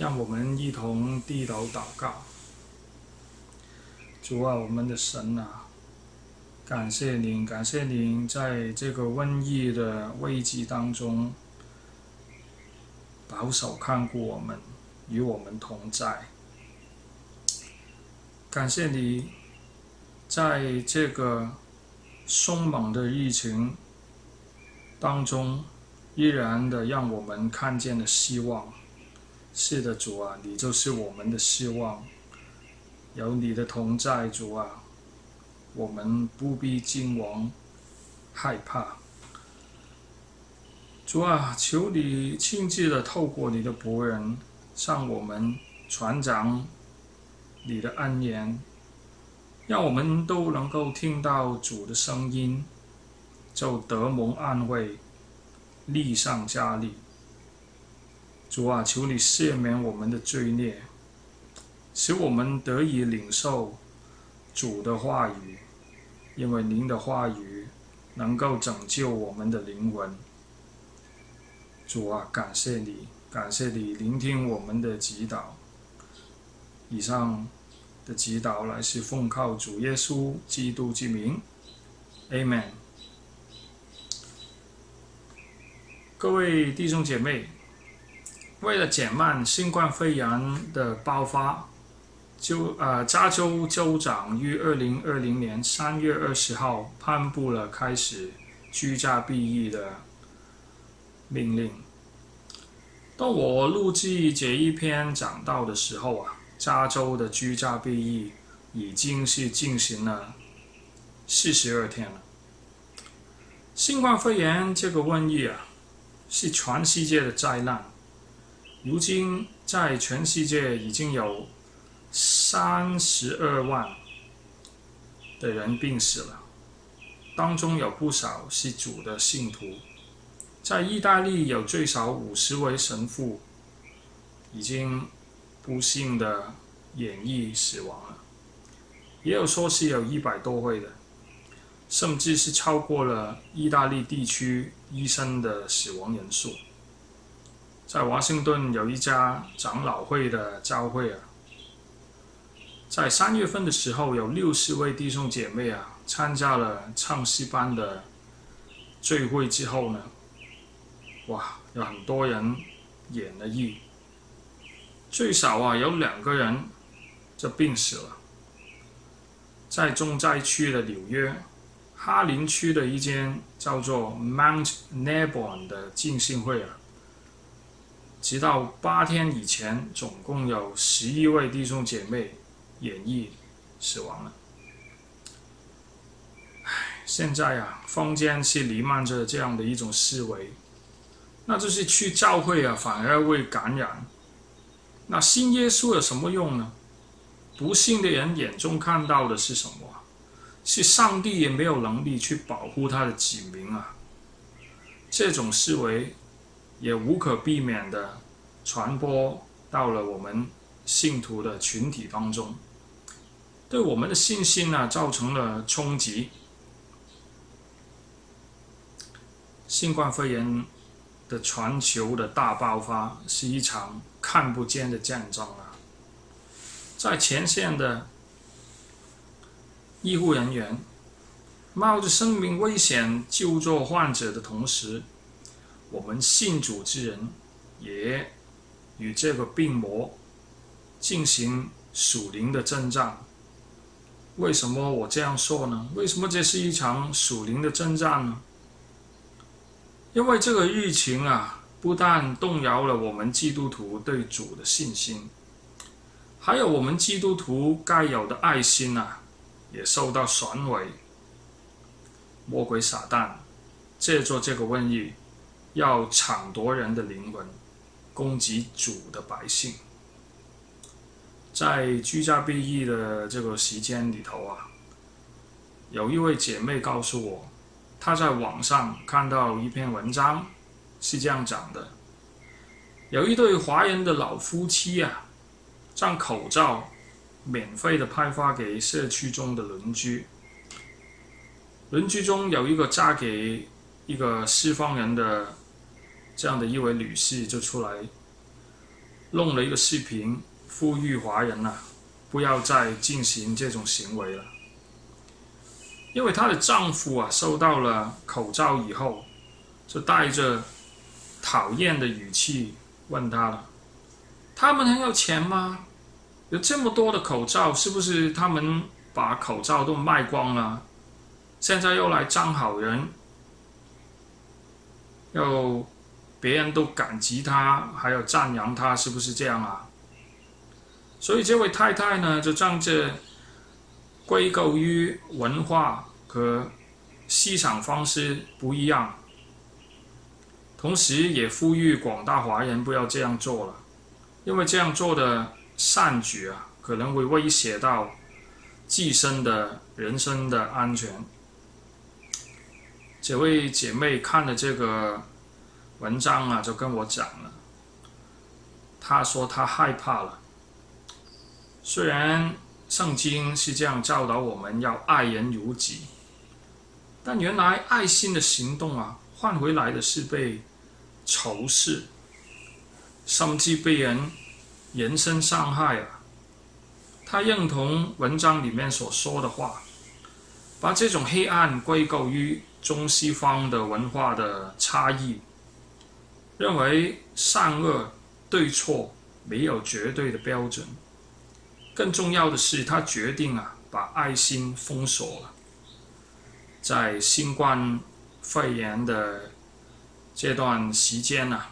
让我们一同低头祷告。主啊，我们的神啊，感谢您，感谢您在这个瘟疫的危机当中保守看顾我们，与我们同在。感谢你，在这个凶猛的疫情当中，依然的让我们看见了希望。是的，主啊，你就是我们的希望。有你的同在，主啊，我们不必惊惶害怕。主啊，求你亲自的透过你的仆人，向我们传讲你的恩言，让我们都能够听到主的声音，就得蒙安慰，力上加力。主啊，求你赦免我们的罪孽，使我们得以领受主的话语，因为您的话语能够拯救我们的灵魂。主啊，感谢你，感谢你聆听我们的祈祷。以上的祈祷乃是奉靠主耶稣基督之名，Amen。各位弟兄姐妹。为了减慢新冠肺炎的爆发，就呃，加州州长于二零二零年三月二十号颁布了开始居家避疫的命令。当我录制这一篇讲到的时候啊，加州的居家避疫已经是进行了四十二天了。新冠肺炎这个瘟疫啊，是全世界的灾难。如今，在全世界已经有三十二万的人病死了，当中有不少是主的信徒。在意大利，有最少五十位神父已经不幸的演绎死亡了，也有说是有一百多位的，甚至是超过了意大利地区医生的死亡人数。在华盛顿有一家长老会的教会啊，在三月份的时候，有六十位弟兄姐妹啊参加了唱诗班的聚会之后呢，哇，有很多人演了疫，最少啊有两个人就病死了。在重灾区的纽约哈林区的一间叫做 Mount Nebon 的浸信会啊。直到八天以前，总共有十一位弟兄姐妹演绎死亡了。唉，现在啊，坊间是弥漫着这样的一种思维，那就是去教会啊，反而会感染。那信耶稣有什么用呢？不信的人眼中看到的是什么？是上帝也没有能力去保护他的子民啊。这种思维。也无可避免的传播到了我们信徒的群体当中，对我们的信心呢造成了冲击。新冠肺炎的全球的大爆发是一场看不见的战争啊！在前线的医护人员冒着生命危险救助患者的同时，我们信主之人也与这个病魔进行属灵的征战。为什么我这样说呢？为什么这是一场属灵的征战呢？因为这个疫情啊，不但动摇了我们基督徒对主的信心，还有我们基督徒该有的爱心啊，也受到损毁。魔鬼撒旦借助这个瘟疫。要抢夺人的灵魂，攻击主的百姓。在居家避疫的这个时间里头啊，有一位姐妹告诉我，她在网上看到一篇文章，是这样讲的：有一对华人的老夫妻啊，将口罩免费的派发给社区中的邻居。邻居中有一个嫁给一个西方人的。这样的一位女士就出来弄了一个视频，呼吁华人呐，不要再进行这种行为了。因为她的丈夫啊，收到了口罩以后，就带着讨厌的语气问她了：“他们很有钱吗？有这么多的口罩，是不是他们把口罩都卖光了？现在又来张好人？”要别人都感激他，还有赞扬他，是不是这样啊？所以这位太太呢，就仗着归咎于文化和欣赏方式不一样，同时也呼吁广大华人不要这样做了，因为这样做的善举啊，可能会威胁到自身的人身的安全。这位姐妹看了这个文章啊，就跟我讲了。他说他害怕了。虽然圣经是这样教导我们要爱人如己，但原来爱心的行动啊，换回来的是被仇视，甚至被人人身伤害啊。他认同文章里面所说的话，把这种黑暗归咎于。中西方的文化的差异，认为善恶对错没有绝对的标准。更重要的是，他决定啊，把爱心封锁了。在新冠肺炎的这段时间呢，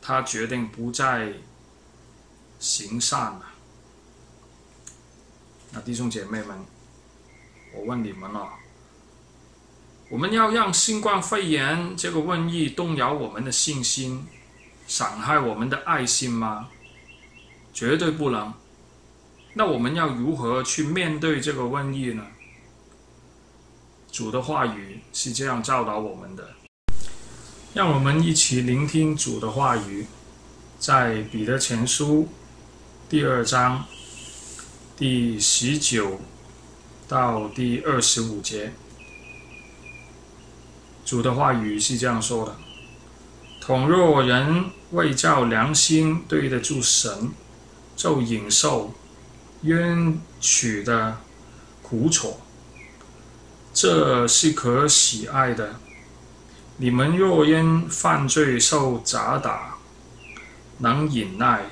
他决定不再行善了。那弟兄姐妹们，我问你们了。我们要让新冠肺炎这个瘟疫动摇我们的信心，伤害我们的爱心吗？绝对不能。那我们要如何去面对这个瘟疫呢？主的话语是这样教导我们的，让我们一起聆听主的话语，在彼得前书第二章第十九到第二十五节。主的话语是这样说的：“倘若人为照良心对得住神，就忍受冤屈的苦楚，这是可喜爱的。你们若因犯罪受砸打，能忍耐，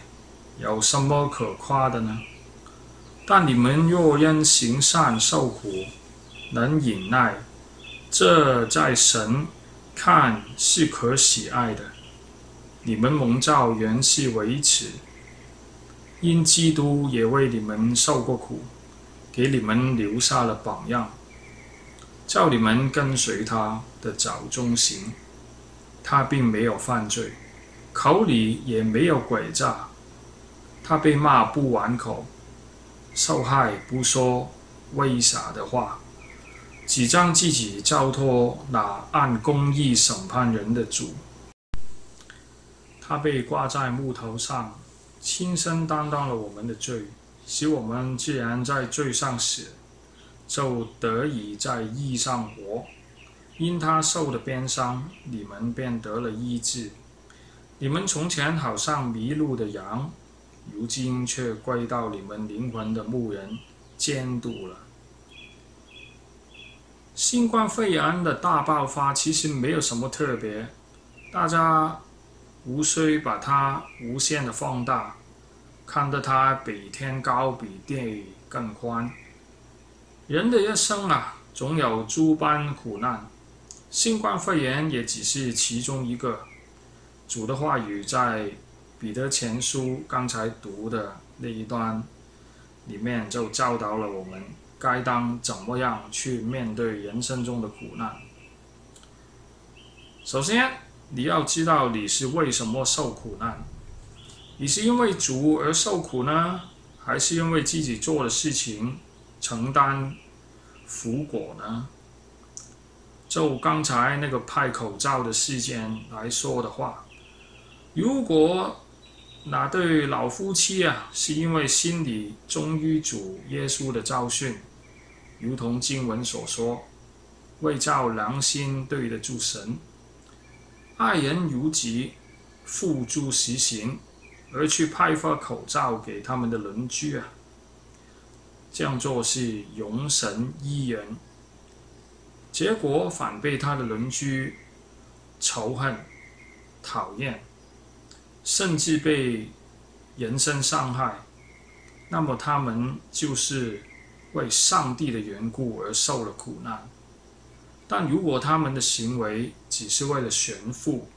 有什么可夸的呢？但你们若因行善受苦，能忍耐。”这在神看是可喜爱的。你们蒙召原是为此，因基督也为你们受过苦，给你们留下了榜样，叫你们跟随他的脚中行。他并没有犯罪，口里也没有诡诈。他被骂不完口，受害不说微傻的话。只将自己交托那按公义审判人的主。他被挂在木头上，亲身担当了我们的罪，使我们既然在罪上死，就得以在义上活。因他受的鞭伤，你们便得了医治。你们从前好像迷路的羊，如今却归到你们灵魂的牧人监督了。新冠肺炎的大爆发其实没有什么特别，大家无需把它无限的放大，看得它比天高，比地更宽。人的一生啊，总有诸般苦难，新冠肺炎也只是其中一个。主的话语在彼得前书刚才读的那一段里面就教导了我们。该当怎么样去面对人生中的苦难？首先，你要知道你是为什么受苦难。你是因为主而受苦呢，还是因为自己做的事情承担苦果呢？就刚才那个派口罩的事件来说的话，如果那对老夫妻啊，是因为心里忠于主耶稣的教训，如同经文所说，为照良心对得住神，爱人如己，付诸实行，而去派发口罩给他们的邻居啊。这样做是容神依人，结果反被他的邻居仇恨、讨厌，甚至被人身伤害。那么他们就是为上帝的缘故而受了苦难。但如果他们的行为只是为了炫富，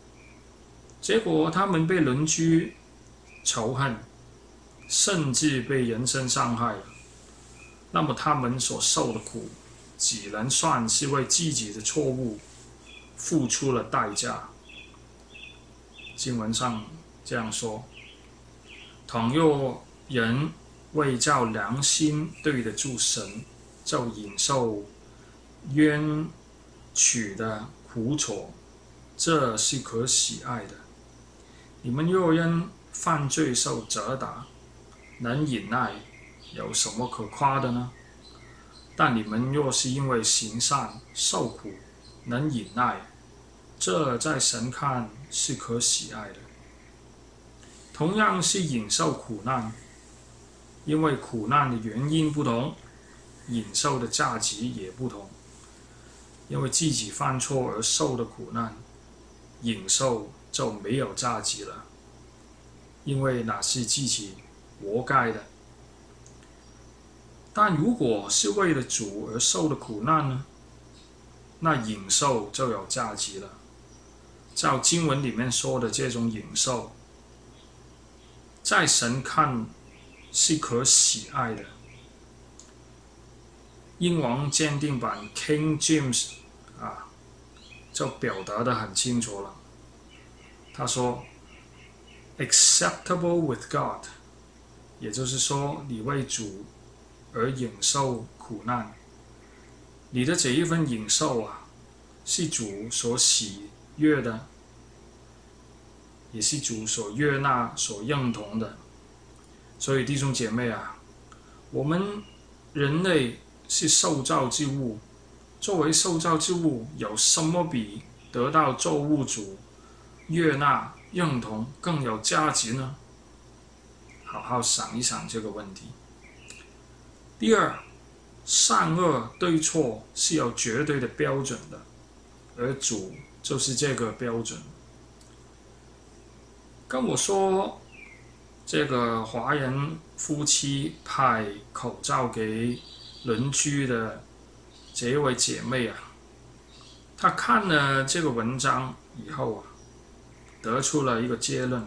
结果他们被邻居仇恨，甚至被人身伤害了。那么他们所受的苦，只能算是为自己的错误付出了代价。经文上这样说：倘若人为照良心对得住神，就忍受冤屈的苦楚，这是可喜爱的。你们若因犯罪受责打，能忍耐。有什么可夸的呢？但你们若是因为行善受苦，能忍耐，这在神看是可喜爱的。同样是忍受苦难，因为苦难的原因不同，忍受的价值也不同。因为自己犯错而受的苦难，忍受就没有价值了，因为那是自己活该的。但如果是为了主而受的苦难呢？那忍受就有价值了。照经文里面说的这种忍受，在神看是可喜爱的。英王鉴定版 King James 啊，就表达的很清楚了。他说：“acceptable with God”，也就是说，你为主。而忍受苦难，你的这一份忍受啊，是主所喜悦的，也是主所悦纳、所认同的。所以弟兄姐妹啊，我们人类是受造之物，作为受造之物，有什么比得到造物主悦纳、认同更有价值呢？好好想一想这个问题。第二，善恶对错是有绝对的标准的，而主就是这个标准。跟我说，这个华人夫妻派口罩给邻居的这位姐妹啊，她看了这个文章以后啊，得出了一个结论，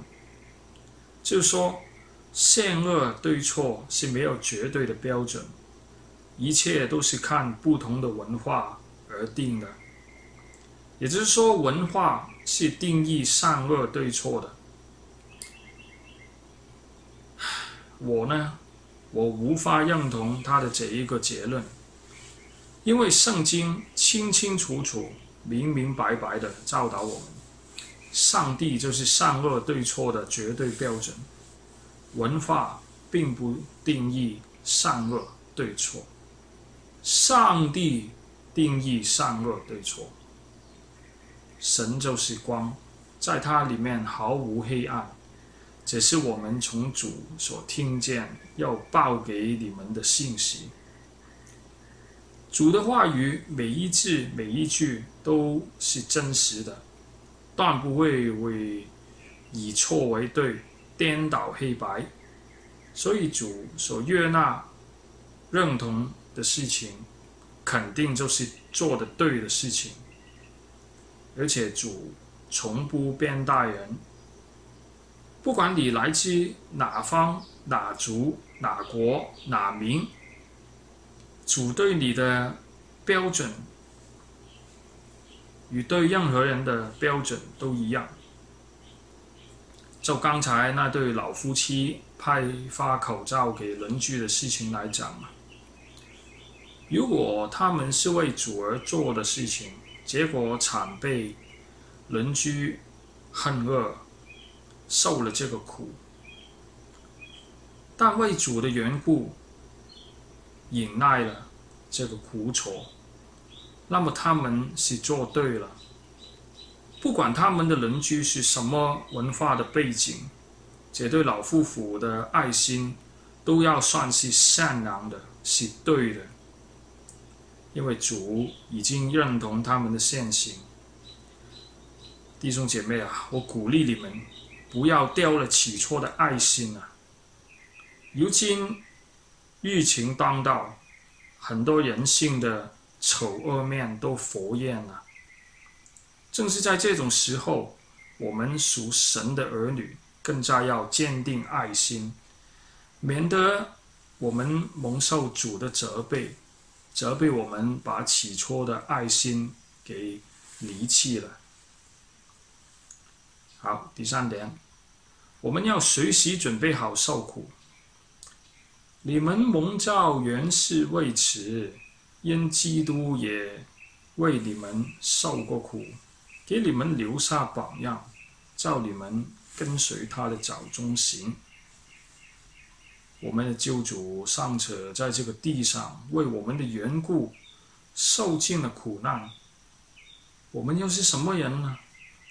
就是说。善恶对错是没有绝对的标准，一切都是看不同的文化而定的。也就是说，文化是定义善恶对错的。我呢，我无法认同他的这一个结论，因为圣经清清楚楚、明明白白的教导我们，上帝就是善恶对错的绝对标准。文化并不定义善恶对错，上帝定义善恶对错。神就是光，在它里面毫无黑暗，这是我们从主所听见要报给你们的信息。主的话语每一字每一句都是真实的，断不会为以错为对。颠倒黑白，所以主所悦纳、认同的事情，肯定就是做的对的事情。而且主从不变待人，不管你来自哪方、哪族、哪国、哪民，主对你的标准与对任何人的标准都一样。就刚才那对老夫妻派发口罩给邻居的事情来讲嘛，如果他们是为主而做的事情，结果惨被邻居恨恶，受了这个苦，但为主的缘故忍耐了这个苦楚，那么他们是做对了。不管他们的邻居是什么文化的背景，这对老夫妇的爱心都要算是善良的，是对的，因为主已经认同他们的现行。弟兄姐妹啊，我鼓励你们不要丢了起初的爱心啊！如今疫情当道，很多人性的丑恶面都浮现了。正是在这种时候，我们属神的儿女更加要坚定爱心，免得我们蒙受主的责备，责备我们把起初的爱心给离弃了。好，第三点，我们要随时准备好受苦。你们蒙召原是为此，因基督也为你们受过苦。给你们留下榜样，叫你们跟随他的脚中行。我们的救主尚且在这个地上为我们的缘故受尽了苦难，我们又是什么人呢？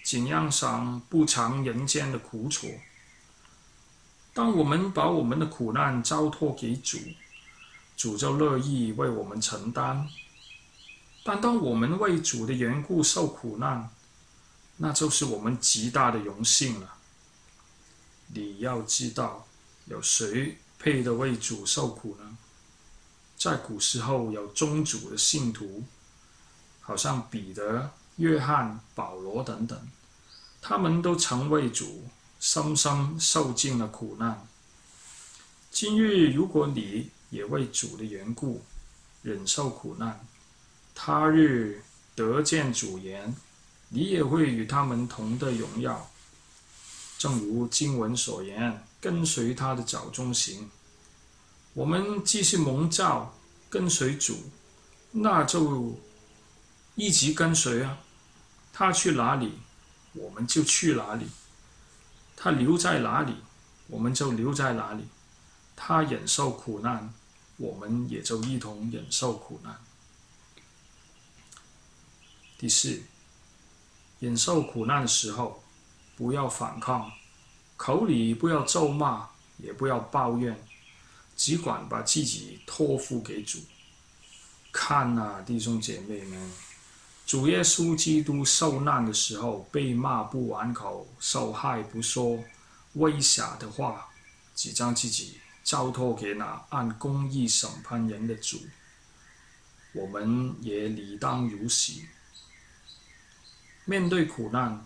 怎样想不尝人间的苦楚？当我们把我们的苦难交托给主，主就乐意为我们承担。但当我们为主的缘故受苦难，那就是我们极大的荣幸了。你要知道，有谁配得为主受苦呢？在古时候有宗主的信徒，好像彼得、约翰、保罗等等，他们都曾为主深深受尽了苦难。今日如果你也为主的缘故忍受苦难，他日得见主言。你也会与他们同得荣耀，正如经文所言：“跟随他的脚中行。”我们既是蒙召跟随主，那就一直跟随啊！他去哪里，我们就去哪里；他留在哪里，我们就留在哪里；他忍受苦难，我们也就一同忍受苦难。第四。忍受苦难的时候，不要反抗，口里不要咒骂，也不要抱怨，只管把自己托付给主。看啊，弟兄姐妹们，主耶稣基督受难的时候，被骂不完口，受害不说威吓的话，只将自己交托给那按公义审判人的主。我们也理当如此。面对苦难，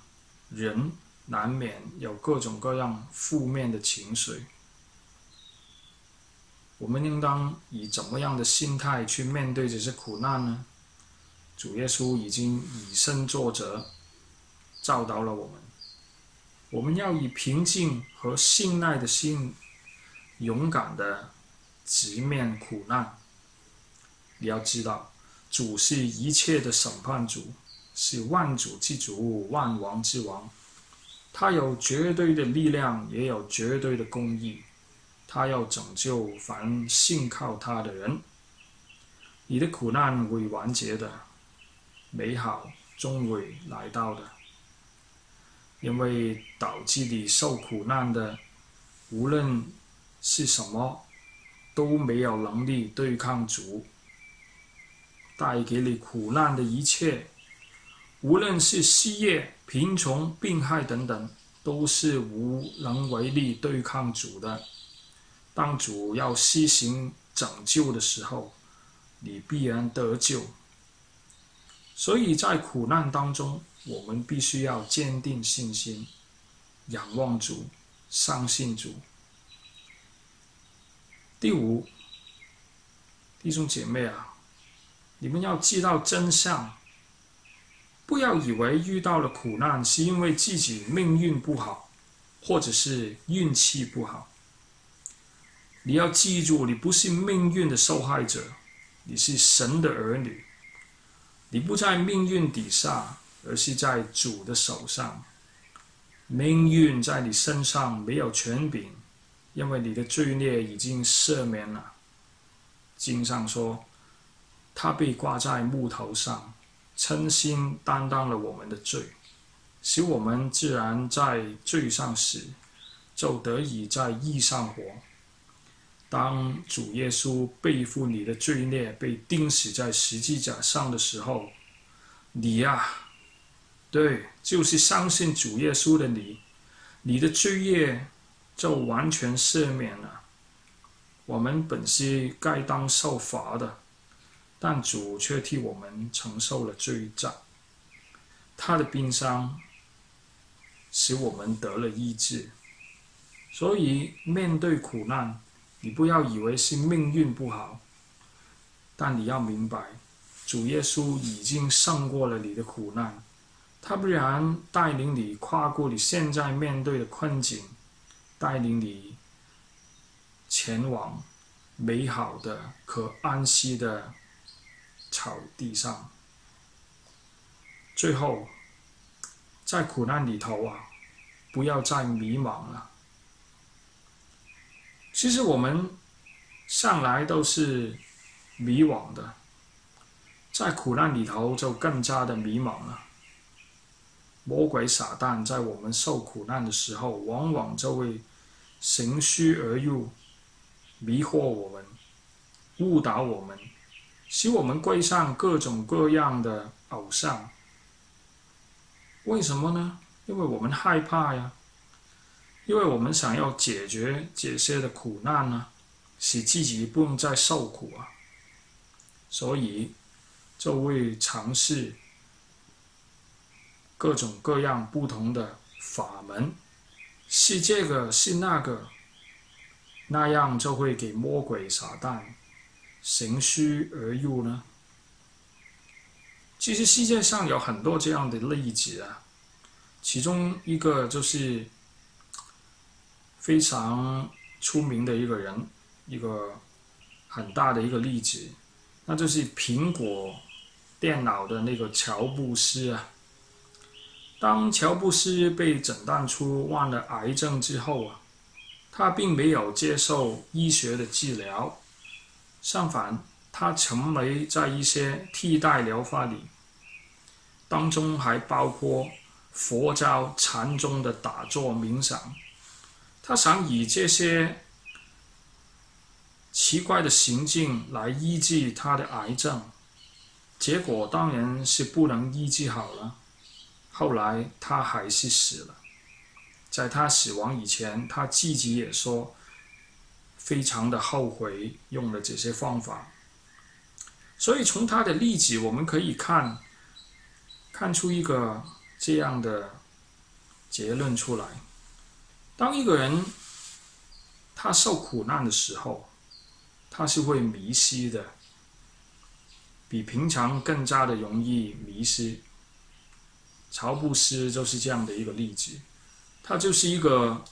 人难免有各种各样负面的情绪。我们应当以怎么样的心态去面对这些苦难呢？主耶稣已经以身作则，教导了我们。我们要以平静和信赖的心，勇敢的直面苦难。你要知道，主是一切的审判主。是万主之主，万王之王。他有绝对的力量，也有绝对的公义。他要拯救凡信靠他的人。你的苦难会完结的，美好终会来到的。因为导致你受苦难的，无论是什么，都没有能力对抗主。带给你苦难的一切。无论是失业、贫穷、病害等等，都是无能为力对抗主的。当主要施行拯救的时候，你必然得救。所以在苦难当中，我们必须要坚定信心，仰望主，相信主。第五，弟兄姐妹啊，你们要知道真相。不要以为遇到了苦难是因为自己命运不好，或者是运气不好。你要记住，你不是命运的受害者，你是神的儿女。你不在命运底下，而是在主的手上。命运在你身上没有权柄，因为你的罪孽已经赦免了。经上说，他被挂在木头上。称心担当了我们的罪，使我们自然在罪上死，就得以在义上活。当主耶稣背负你的罪孽，被钉死在十字架上的时候，你呀，对，就是相信主耶稣的你，你的罪业就完全赦免了。我们本是该当受罚的，但主却替我们承受了罪债，他的冰伤使我们得了医治。所以面对苦难。你不要以为是命运不好，但你要明白，主耶稣已经胜过了你的苦难，他不然带领你跨过你现在面对的困境，带领你前往美好的、可安息的草地上。最后，在苦难里头啊，不要再迷茫了。其实我们向来都是迷惘的，在苦难里头就更加的迷茫了。魔鬼撒旦在我们受苦难的时候，往往就会乘虚而入，迷惑我们，误导我们，使我们归上各种各样的偶像。为什么呢？因为我们害怕呀。因为我们想要解决这些的苦难呢，使自己不用再受苦啊，所以就会尝试各种各样不同的法门，是这个是那个，那样就会给魔鬼撒旦乘虚而入呢。其实世界上有很多这样的例子啊，其中一个就是。非常出名的一个人，一个很大的一个例子，那就是苹果电脑的那个乔布斯啊。当乔布斯被诊断出患了癌症之后啊，他并没有接受医学的治疗，相反，他成为在一些替代疗法里，当中还包括佛教禅宗的打坐冥想。他想以这些奇怪的行径来医治他的癌症，结果当然是不能医治好了。后来他还是死了。在他死亡以前，他自己也说，非常的后悔用了这些方法。所以从他的例子，我们可以看看出一个这样的结论出来。当一个人他受苦难的时候，他是会迷失的，比平常更加的容易迷失。乔布斯就是这样的一个例子，他就是一个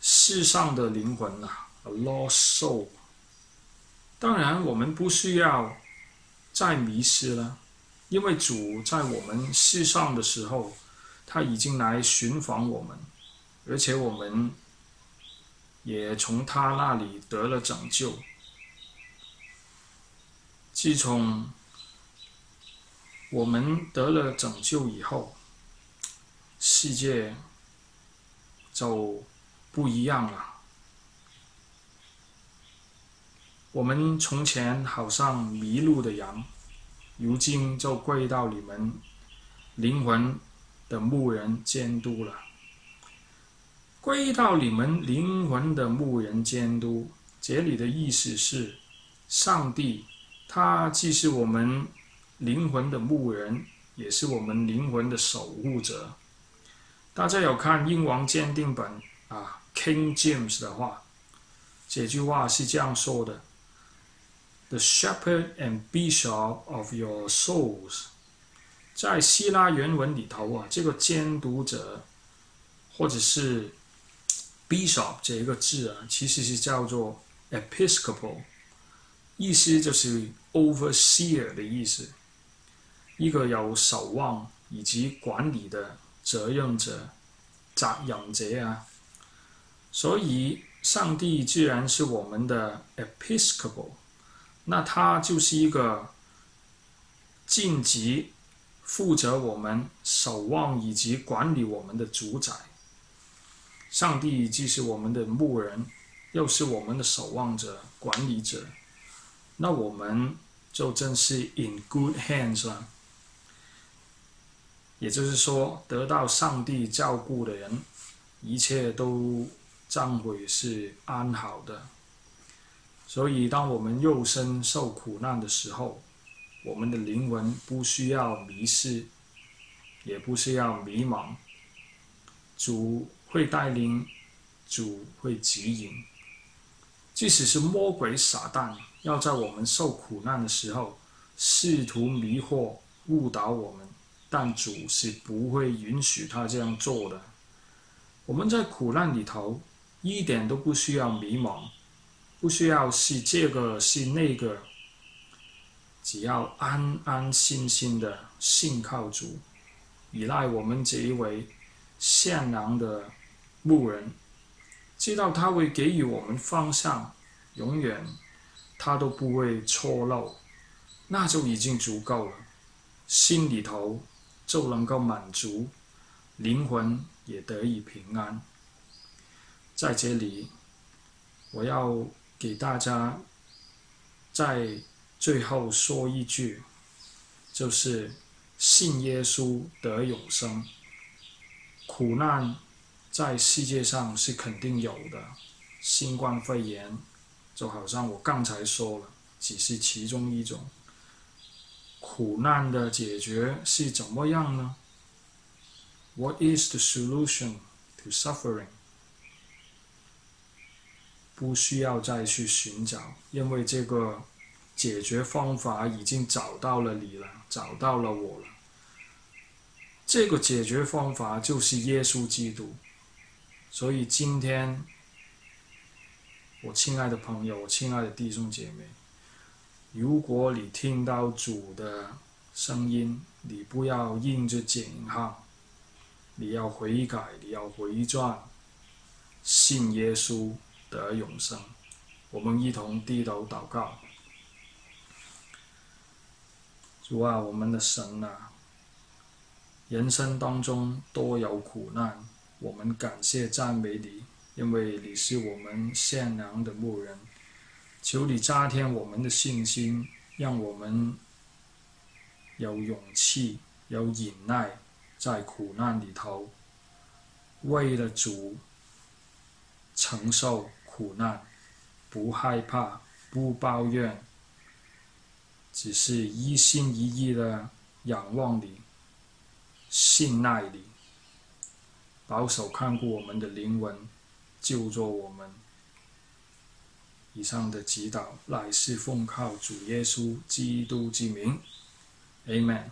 世上的灵魂呐，a lost soul。当然，我们不需要再迷失了，因为主在我们世上的时候，他已经来寻访我们。而且我们也从他那里得了拯救。自从我们得了拯救以后，世界就不一样了。我们从前好像迷路的羊，如今就归到你们灵魂的牧人监督了。归到你们灵魂的牧人监督，这里的意思是，上帝他既是我们灵魂的牧人，也是我们灵魂的守护者。大家有看英王鉴定本啊，King James 的话，这句话是这样说的：“The shepherd and bishop of your souls。”在希腊原文里头啊，这个监督者，或者是 Bishop 这一个字啊，其实是叫做 Episcopal，意思就是 overseer 的意思，一个有守望以及管理的责任者、责任者啊。所以，上帝既然是我们的 Episcopal，那他就是一个晋级负责我们守望以及管理我们的主宰。上帝既是我们的牧人，又是我们的守望者、管理者，那我们就真是 in good hands 了。也就是说，得到上帝照顾的人，一切都将会是安好的。所以，当我们肉身受苦难的时候，我们的灵魂不需要迷失，也不需要迷茫。主会带领，主会指引。即使是魔鬼撒旦要在我们受苦难的时候试图迷惑、误导我们，但主是不会允许他这样做的。我们在苦难里头一点都不需要迷茫。不需要是这个是那个，只要安安心心的信靠主，依赖我们这一位善良的牧人，知道他会给予我们方向，永远他都不会错漏，那就已经足够了，心里头就能够满足，灵魂也得以平安。在这里，我要。给大家在最后说一句，就是信耶稣得永生。苦难在世界上是肯定有的，新冠肺炎就好像我刚才说了，只是其中一种。苦难的解决是怎么样呢？What is the solution to suffering？不需要再去寻找，因为这个解决方法已经找到了你了，找到了我了。这个解决方法就是耶稣基督。所以今天，我亲爱的朋友，我亲爱的弟兄姐妹，如果你听到主的声音，你不要硬着减号，你要悔改，你要回转，信耶稣。得永生，我们一同低头祷告。主啊，我们的神啊，人生当中多有苦难，我们感谢赞美你，因为你是我们善良的牧人。求你加添我们的信心，让我们有勇气、有忍耐，在苦难里头，为了主承受。苦难，不害怕，不抱怨，只是一心一意的仰望你，信赖你，保守看顾我们的灵魂，救助我们。以上的祈祷乃是奉靠主耶稣基督之名，Amen。